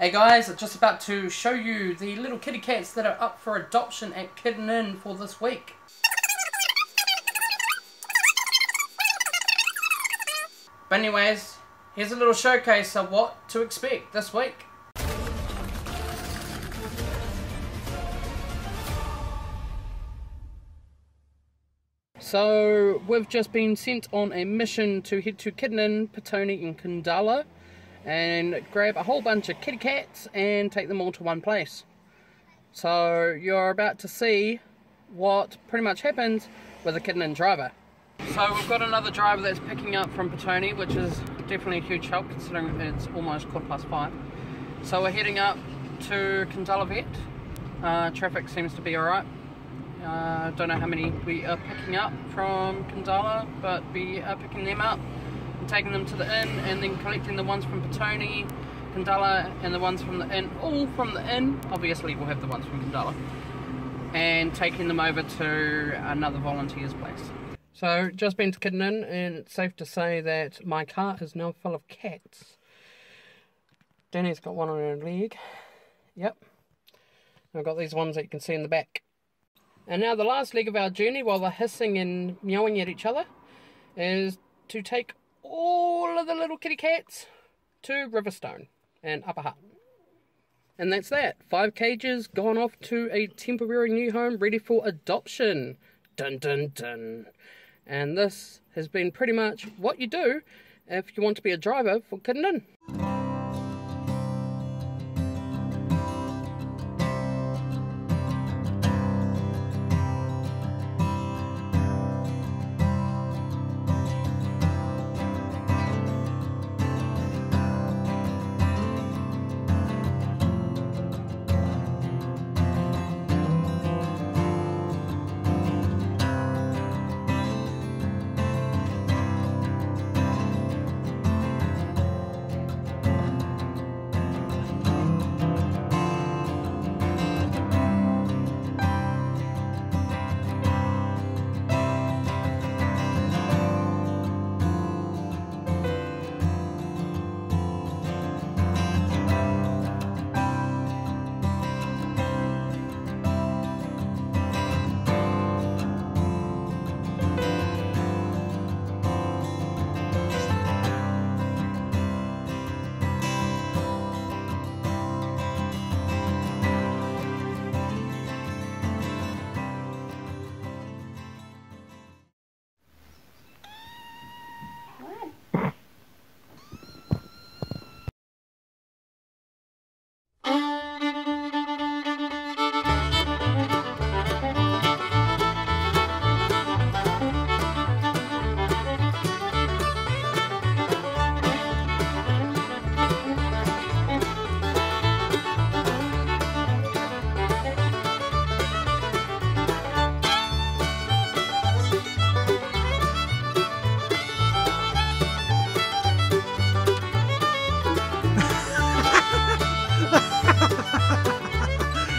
Hey guys, I'm just about to show you the little kitty cats that are up for adoption at Kitten Inn for this week. But anyways, here's a little showcase of what to expect this week. So, we've just been sent on a mission to head to Inn, Petone and Khandallah and grab a whole bunch of kitty cats and take them all to one place. So, you're about to see what pretty much happens with a Kitten Inn driver. So, we've got another driver that's picking up from Petone, which is definitely a huge help considering it's almost quarter past five. So, we're heading up to Khandallah Vet. Uh, traffic seems to be alright uh, don't know how many we are picking up from Khandallah, but we are picking them up and taking them to the inn and then collecting the ones from Petone, Khandallah and the ones from the inn, all from the inn. Obviously we'll have the ones from Khandallah. And taking them over to another volunteer's place. So just been to Kitten Inn it's safe to say that my car is now full of cats. Danny's got one on her leg. Yep. I've got these ones that you can see in the back. And now the last leg of our journey, while they're hissing and meowing at each other, is to take all of the little kitty cats to Riverstone and Upper Hutt. And that's that. Five cages gone off to a temporary new home ready for adoption. Dun dun dun. And this has been pretty much what you do if you want to be a driver for Kitten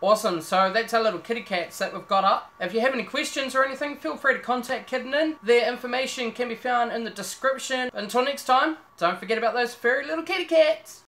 Awesome, so that's our little kitty cats that we've got up. If you have any questions or anything, feel free to contact Kidden. Their information can be found in the description. Until next time, don't forget about those furry little kitty cats.